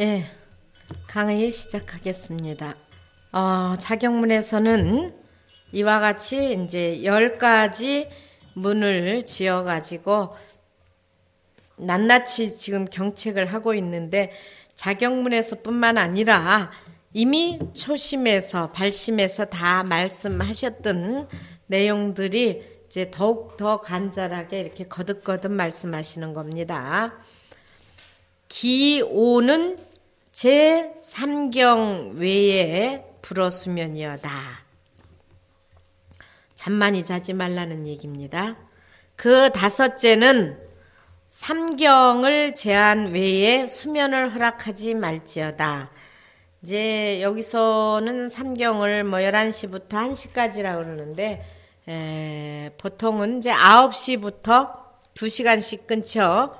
예, 강의 시작하겠습니다. 어, 자격문에서는 이와 같이 이제 열 가지 문을 지어 가지고 낱낱이 지금 경책을 하고 있는데 자격문에서뿐만 아니라 이미 초심에서 발심에서 다 말씀하셨던 내용들이 이제 더욱 더 간절하게 이렇게 거듭거듭 말씀하시는 겁니다. 기오는 제 3경 외에 불어수면이여다. 잠만이 자지 말라는 얘기입니다. 그 다섯째는 삼경을 제한 외에 수면을 허락하지 말지어다. 이제 여기서는 삼경을 뭐 11시부터 1시까지라고 그러는데 에, 보통은 이제 9시부터 2시간씩 끊죠.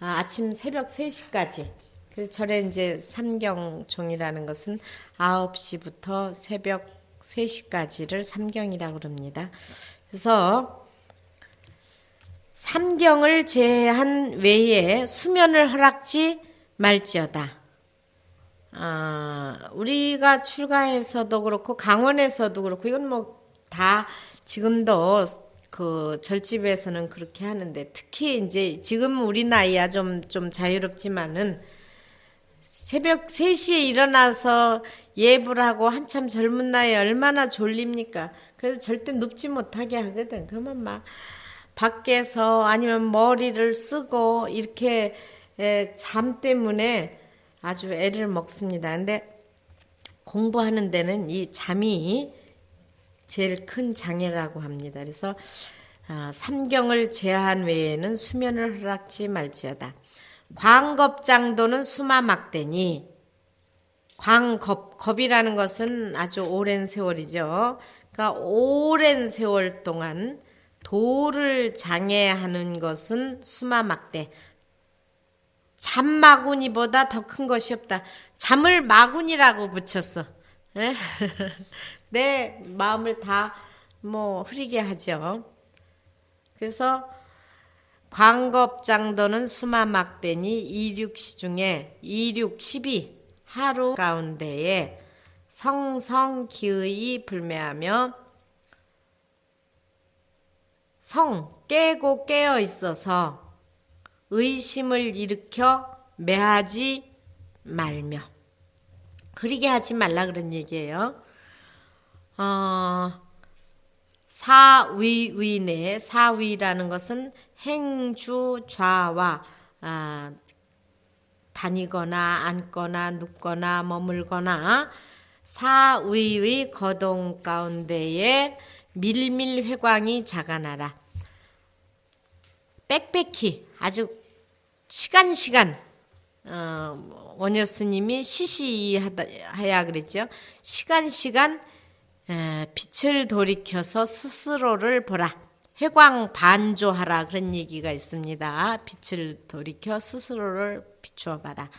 아, 아침 새벽 3시까지. 그래서 절에 이제 삼경종이라는 것은 9시부터 새벽 3시까지를 삼경이라고 그럽니다. 그래서 삼경을 제한 외에 수면을 허락지 말지어다. 아, 우리가 출가에서도 그렇고 강원에서도 그렇고 이건 뭐 다 지금도 그 절집에서는 그렇게 하는데 특히 이제 지금 우리 나이야 좀 좀 자유롭지만은 새벽 3시에 일어나서 예불 하고 한참 젊은 나이에 얼마나 졸립니까? 그래서 절대 눕지 못하게 하거든. 그러면 막 밖에서 아니면 머리를 쓰고 이렇게 잠 때문에 아주 애를 먹습니다. 근데 공부하는 데는 이 잠이 제일 큰 장애라고 합니다. 그래서 삼경을 제한 외에는 수면을 허락지 말지어다. 광겁장도는 수마막대니 광겁 겁이라는 것은 아주 오랜 세월이죠. 그러니까 오랜 세월 동안 도를 장애하는 것은 수마막대. 잠마구니보다 더 큰 것이 없다. 잠을 마구니라고 붙였어. 내 마음을 다 뭐 흐리게 하죠. 그래서 광겁장도는 수마막대니 이륙시 중에 이륙 12 하루 가운데에 성성기의 불매하며 성 깨고 깨어 있어서 의심을 일으켜 매하지 말며 흐리게 하지 말라 그런 얘기예요. 어, 사위위내 사위라는 것은 행주 좌와 아, 다니거나 앉거나 눕거나 머물거나 사위의 거동 가운데에 밀밀회광이 자가나라. 빽빽히 아주 시간 시간 어, 원효 스님이 시시하야 그랬죠. 시간 시간 에, 빛을 돌이켜서 스스로를 보라. 회광 반조하라 그런 얘기가 있습니다. 빛을 돌이켜 스스로를 비추어 봐라.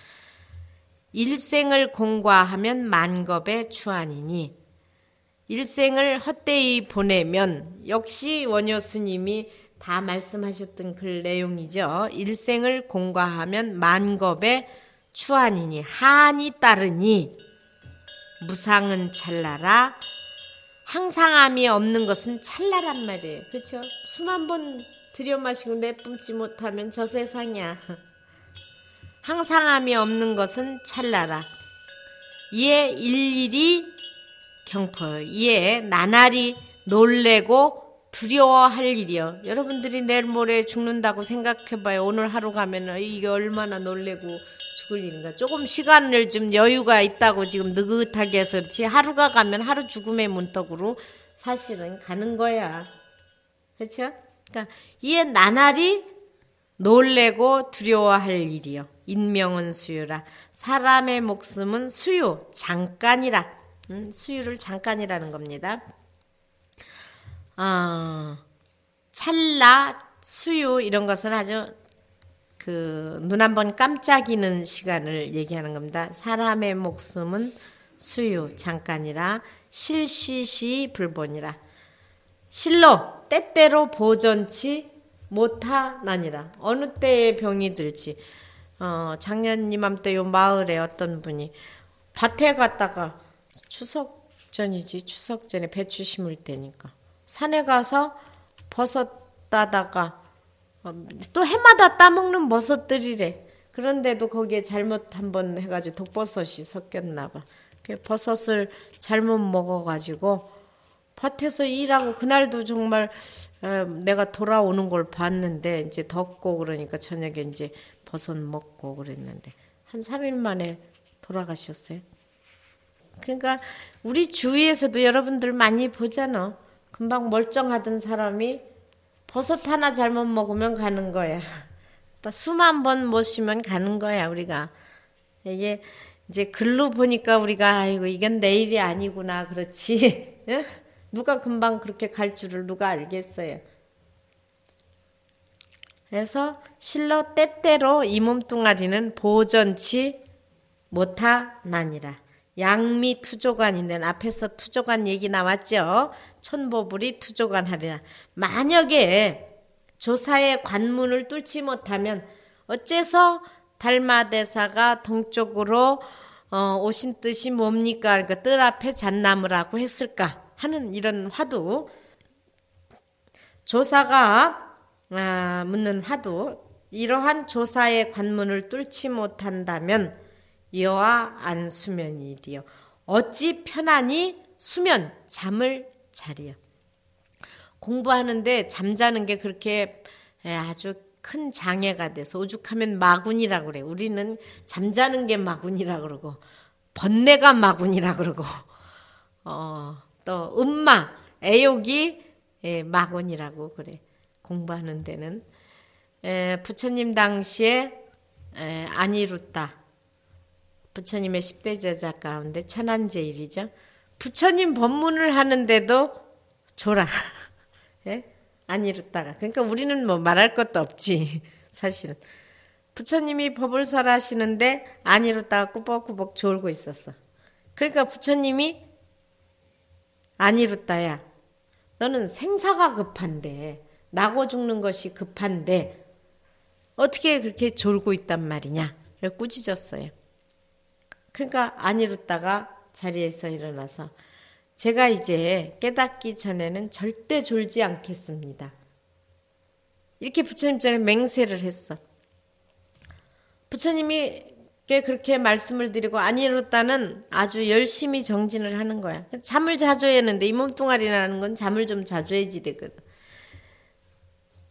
일생을 공과하면 만겁의 추안이니 일생을 헛되이 보내면 역시 원효 스님이 다 말씀하셨던 그 내용이죠. 일생을 공과하면 만겁의 추안이니 한이 따르니 무상은 찰나라 항상함이 없는 것은 찰나란 말이에요. 그렇죠? 수만 번 들여 마시고 내뿜지 못하면 저 세상이야. 항상함이 없는 것은 찰나라. 이에 일일이 경포. 이에 나날이 놀래고 두려워할 일이요. 여러분들이 내일 모레 죽는다고 생각해봐요. 오늘 하루 가면 이게 얼마나 놀래고 죽을 일인가. 조금 시간을 좀 여유가 있다고 지금 느긋하게 해서 그렇지. 하루가 가면 하루 죽음의 문턱으로 사실은 가는 거야. 그렇죠? 그러니까 이에 나날이 놀래고 두려워할 일이요. 인명은 수유라. 사람의 목숨은 수유, 잠깐이라. 음, 수유를 잠깐이라는 겁니다. 어, 찰나, 수유 이런 것은 아주 그 눈 한번 깜짝이는 시간을 얘기하는 겁니다. 사람의 목숨은 수유 잠깐이라 실시시 불본이라. 실로 때때로 보전치 못하나니라. 어느 때에 병이 들지? 어, 작년 이맘때 요 마을에 어떤 분이 밭에 갔다가 추석 전이지 추석 전에 배추 심을 때니까 산에 가서 버섯 따다가 어, 또 해마다 따먹는 버섯들이래. 그런데도 거기에 잘못 한번 해가지고 독버섯이 섞였나 봐. 그 버섯을 잘못 먹어가지고 밭에서 일하고 그날도 정말 어, 내가 돌아오는 걸 봤는데 이제 덥고 그러니까 저녁에 이제 버섯 먹고 그랬는데 한 3일 만에 돌아가셨어요. 그러니까 우리 주위에서도 여러분들 많이 보잖아. 금방 멀쩡하던 사람이 버섯 하나 잘못 먹으면 가는 거야. 수만 번 모시면 가는 거야, 우리가. 이게 이제 글로 보니까 우리가 아이고 이건 내일이 아니구나 그렇지 누가 금방 그렇게 갈 줄을 누가 알겠어요. 그래서 실로 때때로 이 몸뚱아리는 보전치 못하나니라. 양미 투조관인데 앞에서 투조관 얘기 나왔죠. 천보불이 투조관 하리라. 만약에 조사의 관문을 뚫지 못하면 어째서 달마대사가 동쪽으로 어, 오신 뜻이 뭡니까? 그러니까 뜰 앞에 잣나무라고 했을까? 하는 이런 화두. 조사가 아, 묻는 화두. 이러한 조사의 관문을 뚫지 못한다면 여와 안수면이리요. 어찌 편안히 수면 잠을 자리요. 공부하는데 잠자는 게 그렇게 아주 큰 장애가 돼서 오죽하면 마군이라 그래. 우리는 잠자는 게 마군이라 그러고 번뇌가 마군이라 그러고 어, 또 음마 애욕이 예, 마군이라고 그래. 공부하는 데는 에, 부처님 당시에 에, 안이루다 부처님의 10대 제자 가운데 천안제일이죠. 부처님 법문을 하는데도 줘라. 예? 안 이뤘다가. 그러니까 우리는 뭐 말할 것도 없지. 사실은. 부처님이 법을 설하시는데 안 이뤘다가 꾸벅꾸벅 졸고 있었어. 그러니까 부처님이 안 이뤘다야. 너는 생사가 급한데 나고 죽는 것이 급한데 어떻게 그렇게 졸고 있단 말이냐. 꾸짖었어요. 그러니까 안 이뤘다가 자리에서 일어나서 제가 이제 깨닫기 전에는 절대 졸지 않겠습니다. 이렇게 부처님 전에 맹세를 했어. 부처님이 그렇게 말씀을 드리고 안 이뤘다는 아주 열심히 정진을 하는 거야. 잠을 자주 했는데 이 몸뚱아리라는 건 잠을 좀 자주 해지 되거든.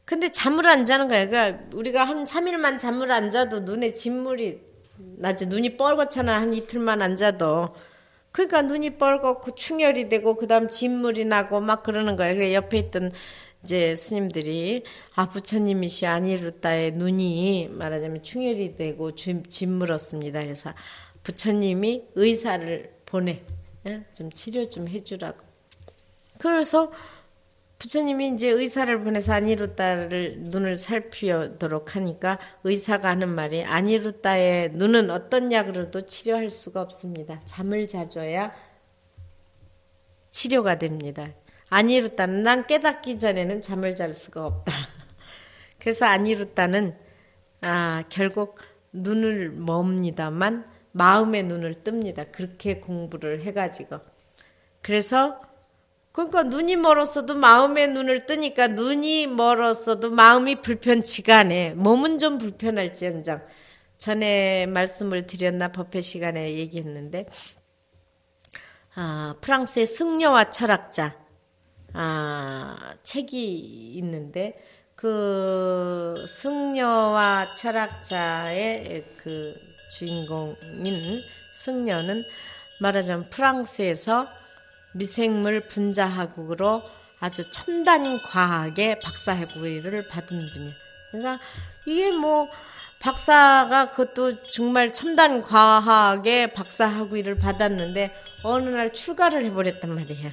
근데 잠을 안 자는 거야. 그러니까 우리가 한 3일만 잠을 안 자도 눈에 진물이 나지 눈이 뻘겋잖아. 한 이틀만 안 자도. 그러니까 눈이 뻘겋고 충혈이 되고 그다음 진물이 나고 막 그러는 거예요. 그 옆에 있던 이제 스님들이 아 부처님이시 아니루다의 눈이 말하자면 충혈이 되고 진물었습니다. 그래서 부처님이 의사를 보내 예? 좀 치료 좀 해주라고. 그래서 부처님이 이제 의사를 보내서 아니루따를 눈을 살피도록 하니까 의사가 하는 말이 아니루따의 눈은 어떤 약으로도 치료할 수가 없습니다. 잠을 자줘야 치료가 됩니다. 아니루따는 난 깨닫기 전에는 잠을 잘 수가 없다. 그래서 아니루따는 아, 결국 눈을 멉니다만 마음의 눈을 뜹니다. 그렇게 공부를 해가지고. 그래서 그러니까 눈이 멀었어도 마음의 눈을 뜨니까 눈이 멀었어도 마음이 불편치가 않아. 몸은 좀 불편할지언정. 전에 말씀을 드렸나 법회 시간에 얘기했는데 아, 프랑스의 승려와 철학자 아, 책이 있는데 그 승려와 철학자의 그 주인공인 승려는 말하자면 프랑스에서 미생물 분자학으로 아주 첨단 과학의 박사 학위를 받은 분이야. 그러니까 이게 뭐 박사가 그것도 정말 첨단 과학의 박사 학위를 받았는데 어느 날 출가를 해버렸단 말이야.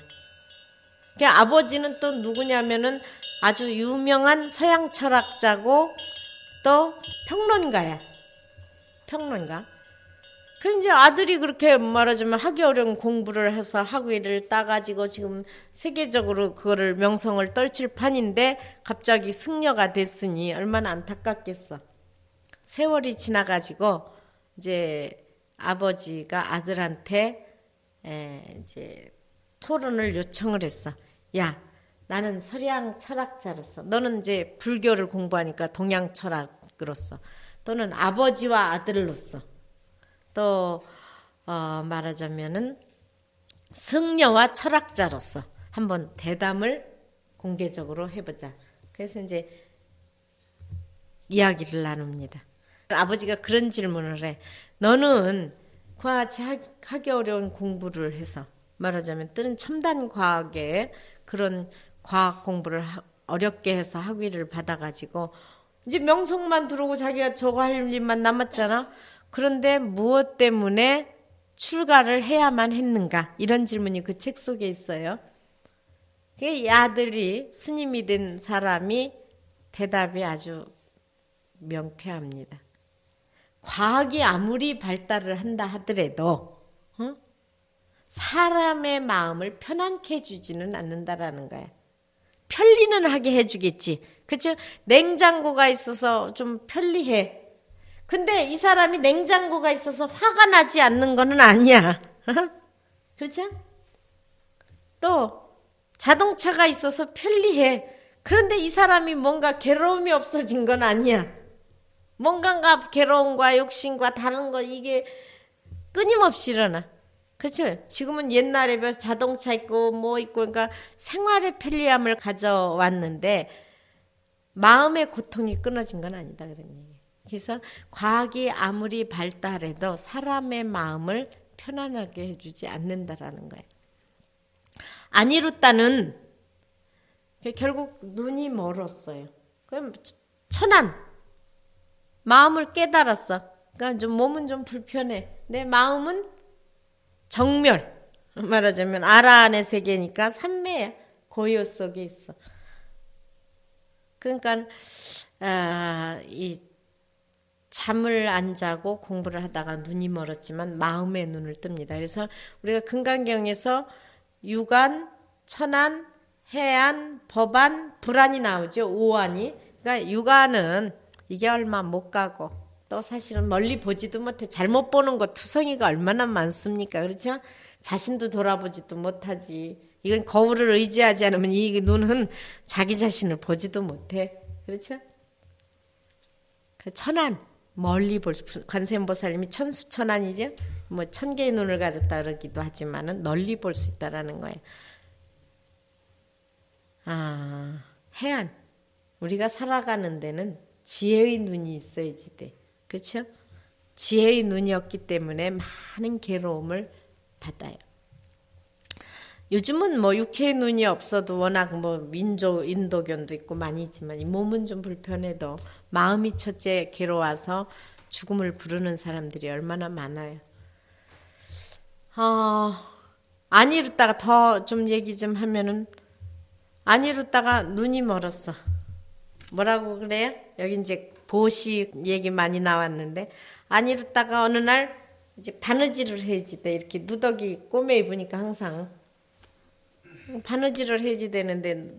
그 아버지는 또 누구냐면은 아주 유명한 서양 철학자고 또 평론가야. 평론가. 그 이제 아들이 그렇게 말하자면 하기 어려운 공부를 해서 학위를 따가지고 지금 세계적으로 그거를 명성을 떨칠 판인데 갑자기 승려가 됐으니 얼마나 안타깝겠어. 세월이 지나가지고 이제 아버지가 아들한테 에, 이제 토론을 요청을 했어. 야, 나는 서양 철학자로서 너는 이제 불교를 공부하니까 동양 철학으로서 또는 아버지와 아들로서 또 어, 말하자면은 승려와 철학자로서 한번 대담을 공개적으로 해보자. 그래서 이제 이야기를 나눕니다. 아버지가 그런 질문을 해. 너는 과같이 하기 어려운 공부를 해서 말하자면 뜨는 첨단 과학에 그런 과학 공부를 어렵게 해서 학위를 받아가지고 이제 명성만 들어오고 자기가 저거 할 일만 남았잖아. 그런데 무엇 때문에 출가를 해야만 했는가? 이런 질문이 그 책 속에 있어요. 이 아들이 스님이 된 사람이 대답이 아주 명쾌합니다. 과학이 아무리 발달을 한다 하더라도 어? 사람의 마음을 편안케 해주지는 않는다라는 거야. 편리는 하게 해주겠지. 그렇죠? 냉장고가 있어서 좀 편리해. 근데 이 사람이 냉장고가 있어서 화가 나지 않는 거는 아니야. 그렇죠? 또 자동차가 있어서 편리해. 그런데 이 사람이 뭔가 괴로움이 없어진 건 아니야. 뭔가가 괴로움과 욕심과 다른 거 이게 끊임없이 일어나. 그렇죠? 지금은 옛날에 비해서 자동차 있고 뭐 있고 그러니까 생활의 편리함을 가져왔는데 마음의 고통이 끊어진 건 아니다 그런 얘기. 그래서 과학이 아무리 발달해도 사람의 마음을 편안하게 해주지 않는다라는 거예요. 안 이뤘다는 결국 눈이 멀었어요. 그럼 천안 마음을 깨달았어. 그러니까 좀 몸은 좀 불편해. 내 마음은 정멸. 말하자면 아라한의 세계니까 삼매야. 고요 속에 있어. 그러니까 아, 이 잠을 안 자고 공부를 하다가 눈이 멀었지만 마음의 눈을 뜹니다. 그래서 우리가 금강경에서 유관, 천안, 해안, 법안, 불안이 나오죠. 오안이. 그러니까 유관은 이게 얼마 못 가고 또 사실은 멀리 보지도 못해 잘못 보는 거 투성이가 얼마나 많습니까 그렇죠 자신도 돌아보지도 못하지 이건 거울을 의지하지 않으면 이 눈은 자기 자신을 보지도 못해 그렇죠 그 천안 멀리 볼 관세음보살님이 천수천안이죠 뭐 천 개의 눈을 가졌다 그러기도 하지만은 널리 볼 수 있다라는 거예요 아 해안 우리가 살아가는 데는 지혜의 눈이 있어야지 돼. 그렇죠? 지혜의 눈이 없기 때문에 많은 괴로움을 받아요. 요즘은 뭐 육체의 눈이 없어도 워낙 뭐 민족 인도견도 있고 많이 있지만 이 몸은 좀 불편해도 마음이 첫째 괴로워서 죽음을 부르는 사람들이 얼마나 많아요. 어, 안 이뤘다가 더 좀 얘기 좀 하면은 안 이뤘다가 눈이 멀었어. 뭐라고 그래요? 여기 이제 보식 얘기 많이 나왔는데 안 이뤘다가 어느 날 이제 바느질을 해지돼 이렇게 누더기 꼬매 입으니까 항상 바느질을 해지 되는데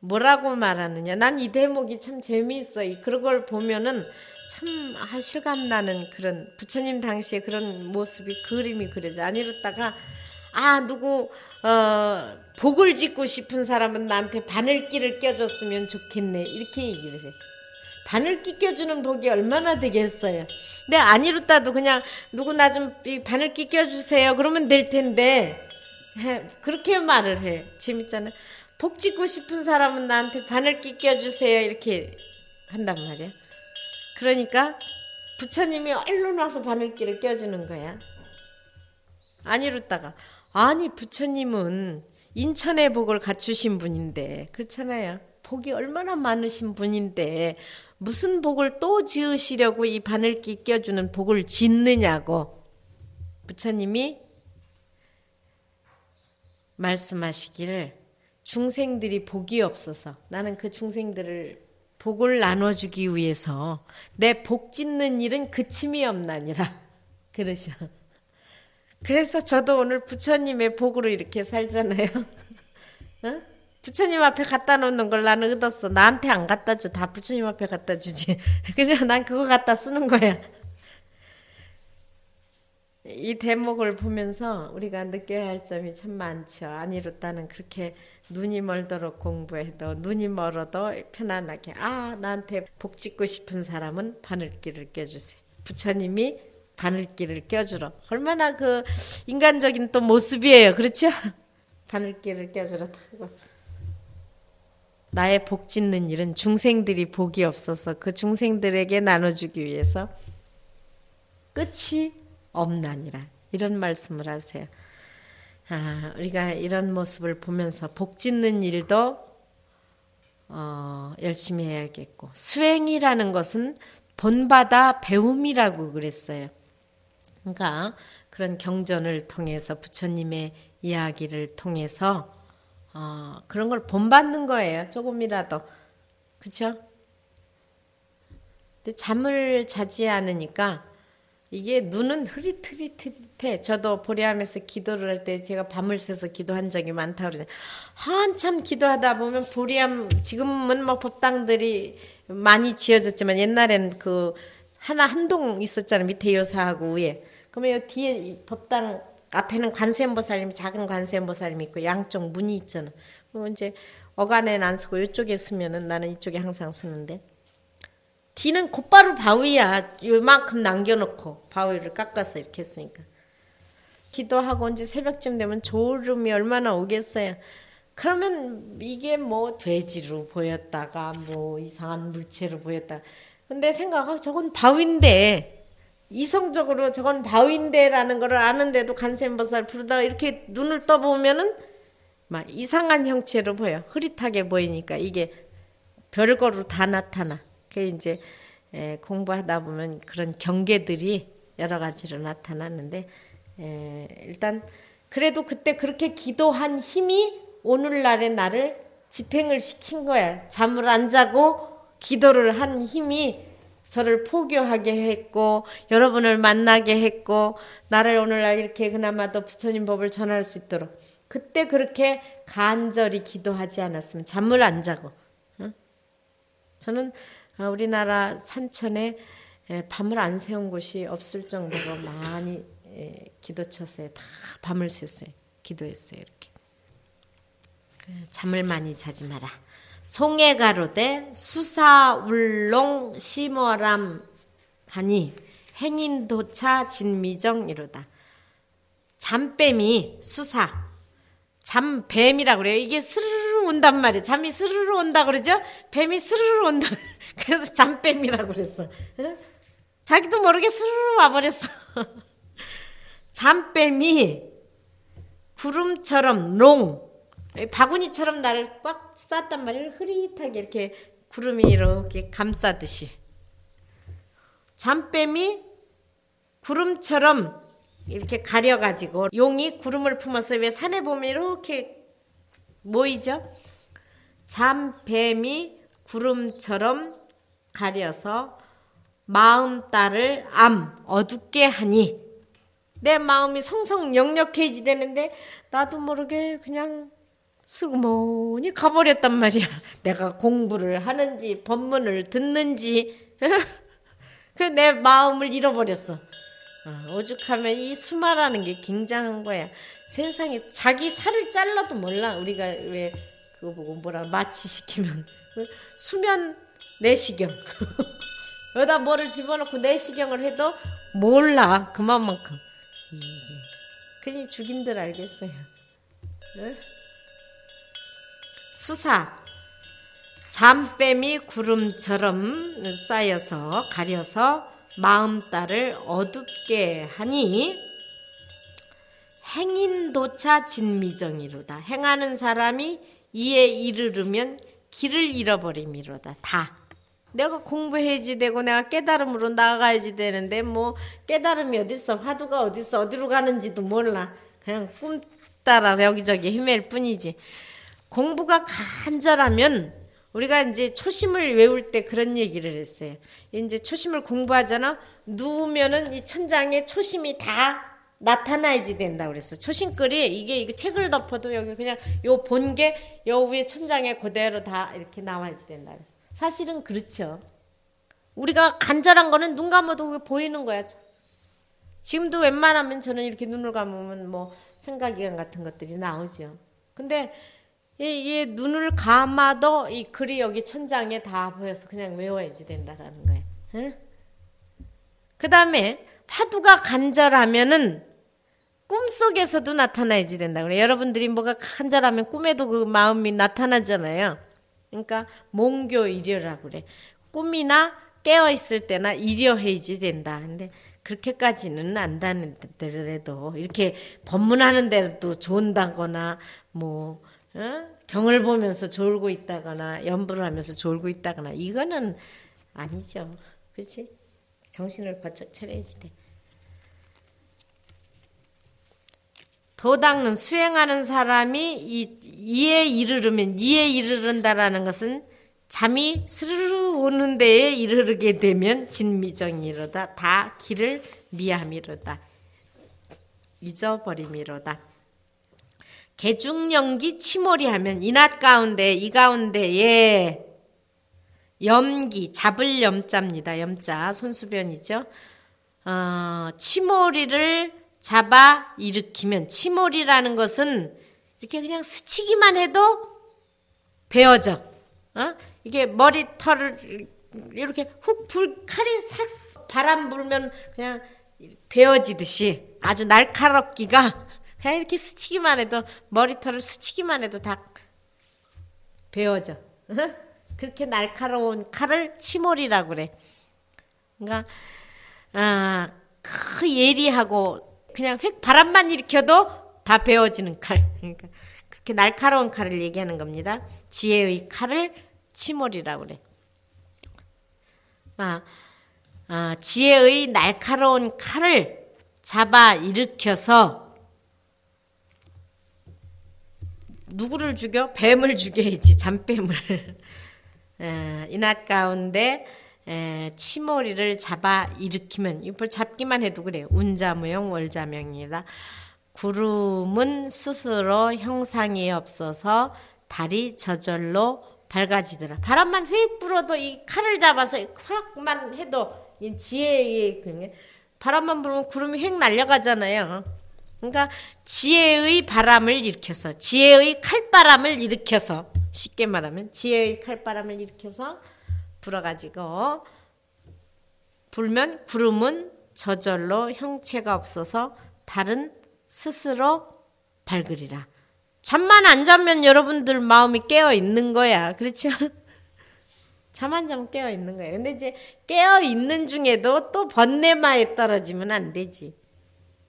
뭐라고 말하느냐 난 이 대목이 참 재미있어 그런 걸 보면은 참 아, 실감 나는 그런 부처님 당시에 그런 모습이 그림이 그려져 안 이뤘다가 아 누구 어, 복을 짓고 싶은 사람은 나한테 바늘기를 껴줬으면 좋겠네 이렇게 얘기를 해. 바늘기 껴주는 복이 얼마나 되겠어요. 근데 안 이뤘다도 그냥 누구 나 좀 바늘기 껴주세요. 그러면 될 텐데 해, 그렇게 말을 해. 재밌잖아. 복 짓고 싶은 사람은 나한테 바늘기 껴주세요. 이렇게 한단 말이야. 그러니까 부처님이 얼른 와서 바늘기를 껴주는 거야. 안 이뤘다가 아니 부처님은 인천의 복을 갖추신 분인데 그렇잖아요. 복이 얼마나 많으신 분인데 무슨 복을 또 지으시려고 이 바늘기 껴주는 복을 짓느냐고 부처님이 말씀하시기를 중생들이 복이 없어서 나는 그 중생들을 복을 나눠주기 위해서 내 복 짓는 일은 그침이 없나니라 그러셔. 그래서 저도 오늘 부처님의 복으로 이렇게 살잖아요. 어? 부처님 앞에 갖다 놓는 걸 나는 얻었어. 나한테 안 갖다 줘. 다 부처님 앞에 갖다 주지. 그죠? 난 그거 갖다 쓰는 거야. 이 대목을 보면서 우리가 느껴야 할 점이 참 많죠. 아니로따는 그렇게 눈이 멀도록 공부해도 눈이 멀어도 편안하게 아 나한테 복 짓고 싶은 사람은 바늘길을 껴주세요. 부처님이 바늘길을 껴주러 얼마나 그 인간적인 또 모습이에요. 그렇죠? 바늘길을 껴주러 나의 복 짓는 일은 중생들이 복이 없어서 그 중생들에게 나눠주기 위해서 끝이 없나니라 이런 말씀을 하세요. 아, 우리가 이런 모습을 보면서 복 짓는 일도 어, 열심히 해야겠고 수행이라는 것은 본받아 배움이라고 그랬어요. 그러니까 그런 경전을 통해서 부처님의 이야기를 통해서 어, 그런 걸 본받는 거예요. 조금이라도 그렇죠? 잠을 자지 않으니까 이게 눈은 흐릿흐릿해. 저도 보리하면서 기도를 할 때 제가 밤을 새서 기도한 적이 많다 그러잖아요. 한참 기도하다 보면 보리암 지금은 뭐 법당들이 많이 지어졌지만 옛날엔 그 하나 한 동 있었잖아요. 밑에 요사하고 위에. 그러면 요 뒤에 법당 앞에는 관세음보살님 작은 관세음보살님 있고 양쪽 문이 있잖아. 뭐 이제 어간에는 안 쓰고 이쪽에 쓰면은 나는 이쪽에 항상 쓰는데. 뒤는 곧바로 바위야. 요만큼 남겨놓고 바위를 깎아서 이렇게 했으니까. 기도하고 이제 새벽쯤 되면 졸음이 얼마나 오겠어요. 그러면 이게 뭐 돼지로 보였다가 뭐 이상한 물체로 보였다. 근데 생각하 저건 바위인데 이성적으로 저건 바위인데라는 걸 아는데도 간센버살 부르다가 이렇게 눈을 떠보면은 막 이상한 형체로 보여. 흐릿하게 보이니까 이게 별거로 다 나타나. 그 이제 공부하다 보면 그런 경계들이 여러 가지로 나타나는데 일단 그래도 그때 그렇게 기도한 힘이 오늘날의 나를 지탱을 시킨 거야. 잠을 안 자고 기도를 한 힘이 저를 포교하게 했고 여러분을 만나게 했고 나를 오늘날 이렇게 그나마도 부처님 법을 전할 수 있도록 그때 그렇게 간절히 기도하지 않았으면 잠을 안 자고 저는 어, 우리나라 산천에 밤을 안 새운 곳이 없을 정도로 많이 기도쳤어요. 다 밤을 샜어요. 기도했어요. 이렇게. 그 잠을 많이 자지 마라. 송해 가로대 수사울롱 심어람 하니 행인도차 진미정이로다. 잠뱀이 수사 잠뱀이라고 그래요. 이게 스르르 온단 말이에요. 잠이 스르르 온다 그러죠? 뱀이 스르르 온다. 그래서 잠뱀이라고 그랬어. 자기도 모르게 스르르 와버렸어. 잠뱀이 구름처럼 롱 바구니처럼 나를 꽉 쌌단 말이에요. 흐릿하게 이렇게 구름이 이렇게 감싸듯이. 잠뱀이 구름처럼 이렇게 가려가지고 용이 구름을 품어서 왜 산에 보면 이렇게 모이죠? 잠뱀이 구름처럼 가려서 마음 딸을 암 어둡게 하니 내 마음이 성성역력해지되는데 나도 모르게 그냥 슬그머니 가버렸단 말이야. 내가 공부를 하는지 법문을 듣는지 그 내 마음을 잃어버렸어. 어, 오죽하면 이 수마라는 게 굉장한 거야. 세상에 자기 살을 잘라도 몰라. 우리가 왜 그거 보고 뭐라 마취시키면. 수면 내시경. 여기다 뭐를 집어넣고 내시경을 해도 몰라. 그만만큼. 이게. 그니 죽인들 알겠어요. 네? 수사. 잠뱀이 구름처럼 쌓여서 가려서 마음딸을 어둡게 하니 행인도차 진미정이로다. 행하는 사람이 이에 이르르면 길을 잃어버림이로다. 다. 내가 공부해야지 되고 내가 깨달음으로 나아가야지 되는데 뭐 깨달음이 어딨어 화두가 어딨어 어디로 가는지도 몰라 그냥 꿈 따라 여기저기 헤맬 뿐이지 공부가 간절하면 우리가 이제 초심을 외울 때 그런 얘기를 했어요. 이제 초심을 공부하잖아. 누우면은 이 천장에 초심이 다 나타나야지 된다 그랬어. 초신글이 이게 이게 책을 덮어도 여기 그냥 요 본 게 요 위에 천장에 그대로 다 이렇게 나와야지 된다 그랬어. 사실은 그렇죠. 우리가 간절한 거는 눈 감아도 보이는 거야. 지금도 웬만하면 저는 이렇게 눈을 감으면 뭐 생각이감 같은 것들이 나오죠. 근데 이, 이 눈을 감아도 이 글이 여기 천장에 다 보여서 그냥 외워야지 된다라는 거예요. 응? 그 다음에 화두가 간절하면은 꿈속에서도 나타나야지 된다 그래. 여러분들이 뭐가 간절하면 꿈에도 그 마음이 나타나잖아요. 그러니까 몽교 일여라고 그래. 꿈이나 깨어 있을 때나 일여해야지 된다. 근데 그렇게까지는 안다는데도 이렇게 법문하는 데도 좋은다거나 뭐 어? 경을 보면서 졸고 있다거나 연부를 하면서 졸고 있다거나 이거는 아니죠. 그렇지? 정신을 바짝 차려야지 돼. 도닦는 수행하는 사람이 이, 이에 이르르면 이에 이르른다라는 것은 잠이 스르르 오는 데에 이르르게 되면 진미정이로다. 다 길을 미함이로다. 잊어버림이로다. 개중연기 치몰이 하면 이낮 가운데 이 가운데에 염기 잡을 염자입니다. 염자 손수변이죠. 어, 치몰이를 잡아 일으키면 치몰이라는 것은 이렇게 그냥 스치기만 해도 베어져. 어? 이게 머리털을 이렇게 훅 불 칼이 싹 바람 불면 그냥 베어지듯이 아주 날카롭기가 그냥 이렇게 스치기만 해도 머리털을 스치기만 해도 다 베어져. 어? 그렇게 날카로운 칼을 치몰이라고 그래. 그러니까 아, 그 예리하고 그냥 획 바람만 일으켜도 다 베어지는 칼. 그러니까 그렇게 날카로운 칼을 얘기하는 겁니다. 지혜의 칼을 치몰이라고 그래. 아, 아, 지혜의 날카로운 칼을 잡아 일으켜서 누구를 죽여? 뱀을 죽여야지, 잠뱀을. 이낮 가운데 에, 치모리를 잡아 일으키면 이걸 잡기만 해도 그래요. 운자무용 월자명이다. 구름은 스스로 형상이 없어서 달이 저절로 밝아지더라. 바람만 휙 불어도 이 칼을 잡아서 확만 해도 이 지혜의 그 바람만 불면 구름이 휙 날려가잖아요. 그러니까 지혜의 바람을 일으켜서 지혜의 칼바람을 일으켜서 쉽게 말하면 지혜의 칼바람을 일으켜서 불어가지고 불면 구름은 저절로 형체가 없어서 달은 스스로 밝으리라. 잠만 안 자면 여러분들 마음이 깨어 있는 거야. 그렇죠? 잠 안 자면 깨어 있는 거야. 근데 이제 깨어 있는 중에도 또 번뇌마에 떨어지면 안 되지.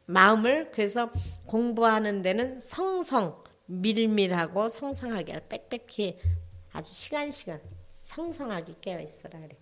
마음을 그래서 공부하는 데는 성성 밀밀하고 성성하게 빽빽히 아주 시간 시간 성성하게 깨어 있어라 그래.